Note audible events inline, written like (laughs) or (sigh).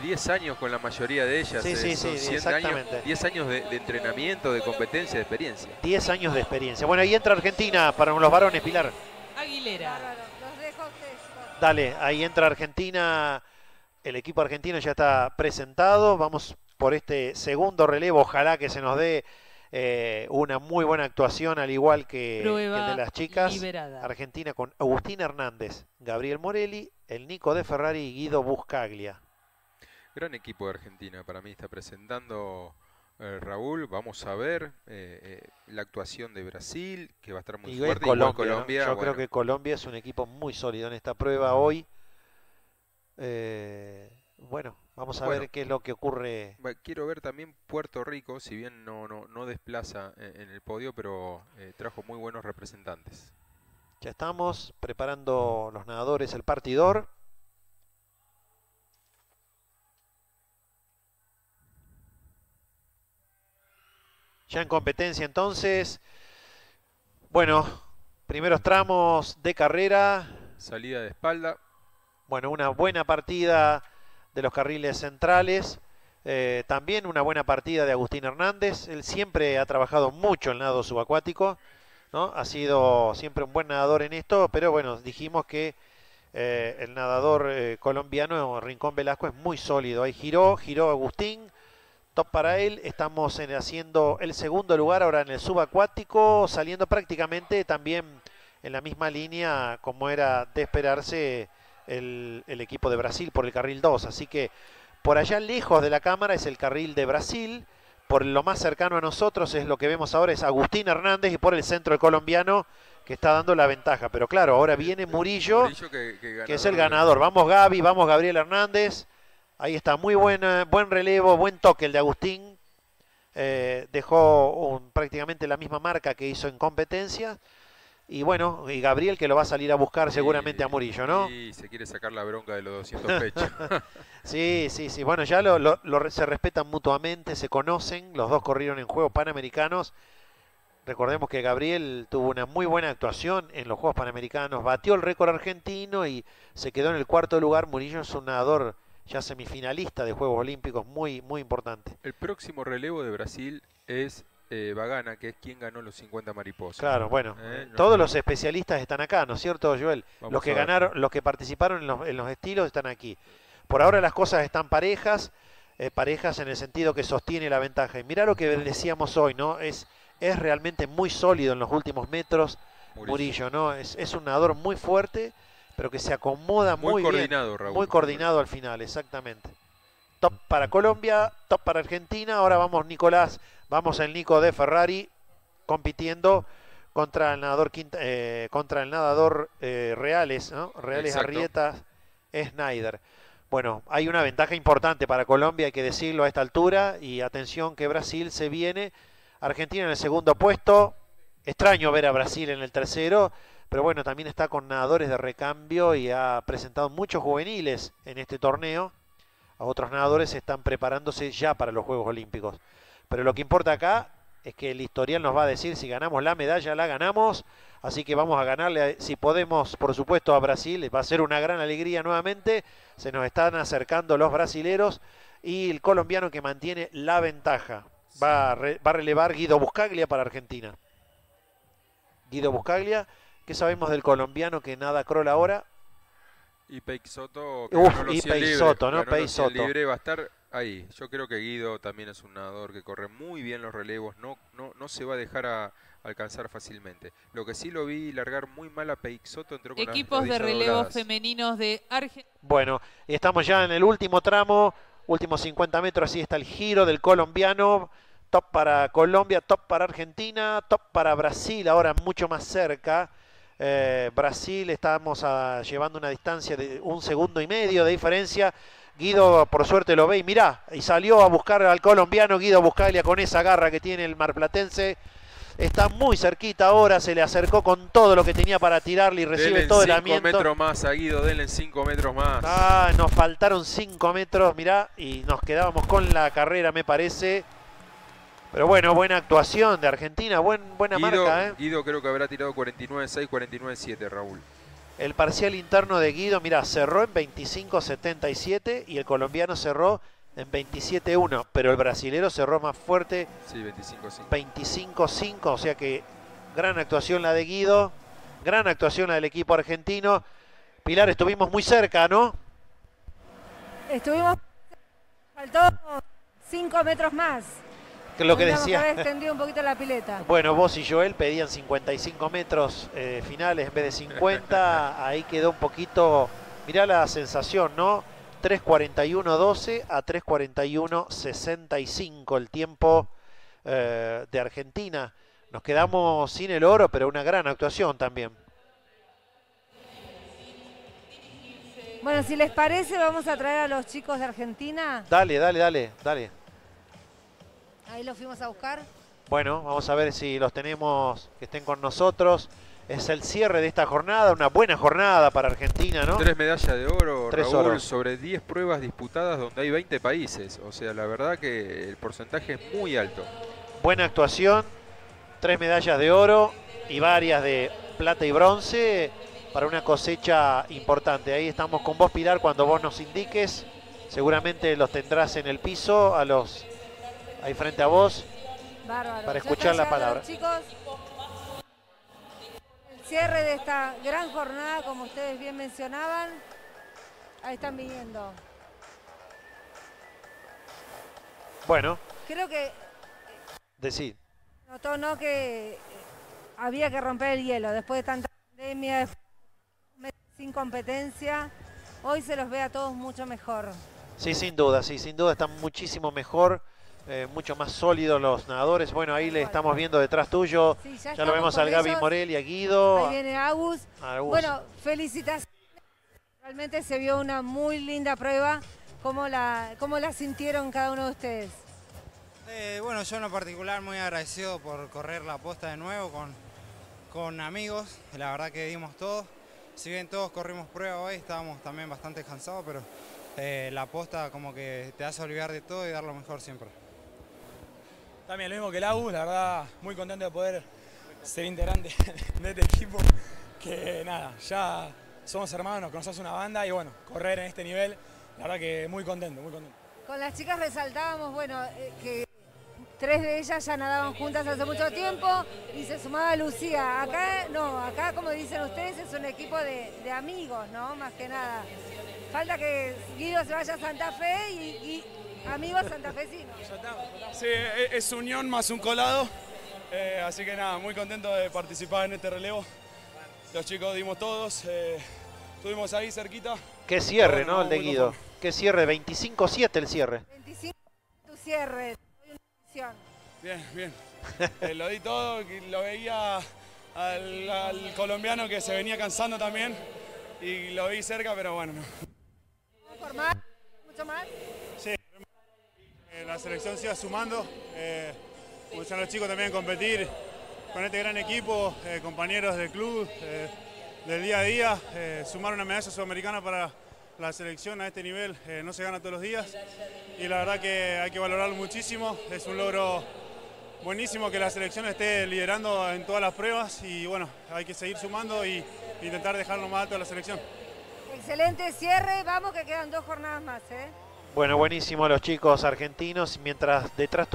10 años con la mayoría de ellas. Sí, eh, sí, son sí, 100 exactamente. Años, 10 años de, de entrenamiento, de competencia, de experiencia. 10 años de experiencia. Bueno, ahí entra Argentina para los varones, Pilar. Aguilera. Dale, ahí entra Argentina. El equipo argentino ya está presentado. Vamos por este segundo relevo. Ojalá que se nos dé eh, una muy buena actuación, al igual que, que el de las chicas. liberada. Argentina con Agustín Hernández, Gabriel Morelli, el Nico de Ferrari y Guido Buscaglia. Gran equipo de Argentina, para mí está presentando eh, Raúl. Vamos a ver eh, eh, la actuación de Brasil, que va a estar muy Y fuerte. Colombia, igual ¿no? Colombia. Yo bueno, creo que Colombia es un equipo muy sólido en esta prueba hoy. Bueno, vamos a Bueno. ver qué es lo que ocurre. Quiero ver también Puerto Rico, si bien no, no, no desplaza en, el podio, pero trajo muy buenos representantes. Ya estamos preparando los nadadores el partidor. Ya en competencia entonces. Bueno, primeros tramos de carrera. Salida de espalda, Bueno, una buena partida de los carriles centrales. Eh, también una buena partida de Agustín Hernández. Él siempre ha trabajado mucho el nado subacuático. ¿no? Ha sido siempre un buen nadador en esto, pero bueno, dijimos que eh, el nadador eh, colombiano Rincón Velasco es muy sólido. Ahí giró, giró Agustín. Top para él. Estamos en- haciendo el segundo lugar ahora en el subacuático, saliendo prácticamente también en la misma línea como era de esperarse el, el equipo de Brasil por el carril 2. Así que por allá lejos de la cámara es el carril de Brasil. Por lo más cercano a nosotros es lo que vemos ahora es Agustín Hernández y por el centro el colombiano que está dando la ventaja. Pero claro, ahora viene Murillo, Murillo que, que que es el ganador. Vamos Gaby, vamos Gabriel Hernández. Ahí está, muy buen, eh, buen relevo, buen toque el de Agustín. Eh, dejó un- prácticamente la misma marca que hizo en competencia. Y bueno, y Gabriel que lo va a salir a buscar seguramente a Murillo, ¿no? Y se quiere sacar la bronca de los 200 (laughs) pechos. Sí, sí, sí. Bueno, ya lo, lo- se respetan mutuamente, se conocen. Los dos corrieron en Juegos Panamericanos. Recordemos que Gabriel tuvo una muy buena actuación en los Juegos Panamericanos. Batió el récord argentino y se quedó en el cuarto lugar. Murillo es un nadador ya semifinalista de Juegos Olímpicos muy, muy importante. El próximo relevo de Brasil es eh, Bagana, que es quien ganó los 50 mariposas. Claro, bueno, Eh, no- todos los especialistas están acá, ¿no es cierto, Joel? Vamos los que ganaron, los que participaron en los, en los estilos están aquí. Por ahora las cosas están parejas, eh, parejas en el sentido que sostiene la ventaja. Y mira lo que decíamos hoy, ¿no? Es, es realmente muy sólido en los últimos metros, Murillo. Murillo, ¿no? Es, es un nadador muy fuerte, pero que se acomoda Muy, muy, bien. coordinado, Raúl. Muy coordinado al final, exactamente. Top para Colombia, top para Argentina. Ahora vamos, Nicolás, vamos el Nico de Ferrari compitiendo contra el nadador Quinta- eh, contra el nadador eh, Reales, ¿no? Reales Exacto. Arrietas Snyder. Bueno, hay una ventaja importante para Colombia, hay que decirlo a esta altura. Y atención que Brasil se viene. Argentina en el segundo puesto. Extraño ver a Brasil en el tercero. Pero bueno, también está con nadadores de recambio y ha presentado muchos juveniles en este torneo. A otros nadadores están preparándose ya para los Juegos Olímpicos. Pero lo que importa acá es que el historial nos va a decir si ganamos la medalla, la ganamos. Así que vamos a ganarle, si podemos, por supuesto, a Brasil. Va a ser una gran alegría nuevamente. Se nos están acercando los brasileros y el colombiano que mantiene la ventaja. Va va a relevar Guido Buscaglia para Argentina. Guido Buscaglia, ¿qué sabemos del colombiano que nada crawl ahora? Y Peixoto, que Uf, y 100 libres, Peixoto, ¿no? ganó los 100 Peixoto. libre, va a estar ahí. Yo creo que Guido también es un nadador que corre muy bien los relevos, no, no, no se va a dejar a- alcanzar fácilmente. Lo que sí lo vi largar muy mal a Peixoto, entró con Equipos de relevos dobladas. femeninos de Argentina. Bueno, y estamos ya en el último tramo, últimos 50 metros, así está el giro del colombiano. Top para Colombia, top para Argentina, top para Brasil, ahora mucho más cerca. Eh, Brasil estamos ah, llevando una distancia de un segundo y medio de diferencia. Guido por suerte lo ve y mirá, y salió a buscar al colombiano Guido Buscaglia con esa garra que tiene el marplatense. Está muy cerquita ahora, se le acercó con todo lo que tenía para tirarle y recibe Denle todo el 5 amiento. metros más a Guido, denle 5 metros más. Ah, nos faltaron 5 metros, mirá, y nos quedábamos con la carrera, me parece. Pero bueno, buena actuación de Argentina, buen, buena Guido, marca, ¿eh? Guido creo que habrá tirado 49-6, 49-7, Raúl. El parcial interno de Guido, mira, cerró en 25.77 y el colombiano cerró en 27.1, pero el brasilero cerró más fuerte Sí, 25-5. 25-5, o sea que gran actuación la de Guido, gran actuación la del equipo argentino. Pilar, estuvimos muy cerca, ¿no? Estuvimos. Faltó 5 metros más. Que lo que decía. haber extendido un poquito la pileta. Bueno, vos y Joel pedían 55 metros eh, finales en vez de 50. (laughs) Ahí quedó un poquito. Mirá la sensación, ¿no? 3.41.12 a 3.41.65 el tiempo eh, de Argentina. Nos quedamos sin el oro, pero una gran actuación también. Bueno, si les parece, vamos a traer a los chicos de Argentina. Dale, dale, dale, dale. Ahí los fuimos a buscar. Bueno, vamos a ver si los tenemos que estén con nosotros. Es el cierre de esta jornada, una buena jornada para Argentina, ¿no? Tres medallas de oro, Tres Raúl, oros. sobre 10 pruebas disputadas donde hay 20 países. O sea, la verdad que el porcentaje es muy alto. Buena actuación, tres medallas de oro y varias de plata y bronce para una cosecha importante. Ahí estamos con vos, Pilar, cuando vos nos indiques. Seguramente los tendrás en el piso, a los ahí frente a vos. Bárbaro. Para escuchar la palabra. Chicos, el cierre de esta gran jornada, como ustedes bien mencionaban. Ahí están viniendo. Bueno, Creo que decid. notó, ¿no? Que eh, había que romper el hielo después de tanta pandemia, sin competencia. Hoy se los ve a todos mucho mejor. Sí, sin duda, sí, sin duda están muchísimo mejor, eh, mucho más sólidos los nadadores. Bueno, ahí le estamos viendo detrás tuyo. Sí, Ya lo vemos al Gaby ellos. Morel y a Guido. Ahí viene Agus. Bueno, felicitaciones. Realmente se vio una muy linda prueba. ¿Cómo la, cómo la sintieron cada uno de ustedes? Eh, bueno, yo en lo particular muy agradecido por correr la posta de nuevo con, con amigos. La verdad que dimos todo. Si bien todos corrimos prueba hoy, estábamos también bastante cansados, pero eh, la posta como que te hace olvidar de todo y dar lo mejor siempre. También lo mismo que el AU, la verdad, muy contento de poder ser integrante (laughs) de este equipo. Que nada, ya somos hermanos, conocemos una banda y bueno, correr en este nivel, la verdad que muy contento, muy contento. Con las chicas resaltábamos, bueno, eh, que tres de ellas ya nadaban juntas hace mucho tiempo y se sumaba Lucía. Acá, no, acá como dicen ustedes es un equipo de, amigos, ¿no? Más que nada. Falta que Guido se vaya a Santa Fe y amigos santafesinos. Sí, e- es unión más un colado, eh, así que nada, muy contento de participar en este relevo. Los chicos dimos todos, eh, estuvimos ahí cerquita. Qué cierre, Bueno, ¿no? El de Guido. Qué cierre, 25-7 el cierre. 25 tu cierre. Doy una bendición. Bien, bien. (laughs) Eh, lo di todo, lo veía al, al colombiano que se venía cansando también y lo vi cerca, pero bueno, no. Por más, mucho más. Eh, la selección siga sumando. Eh, decían los chicos también competir con este gran equipo, eh, compañeros del club, eh, del día a día. eh, sumar una medalla sudamericana para la selección a este nivel eh, no se gana todos los días y la verdad que hay que valorarlo muchísimo. Es un logro buenísimo que la selección esté liderando en todas las pruebas y bueno, hay que seguir sumando y intentar dejarlo más alto a la selección. Excelente cierre. Vamos que quedan dos jornadas más, ¿eh? Bueno, buenísimo los chicos argentinos, mientras detrás tú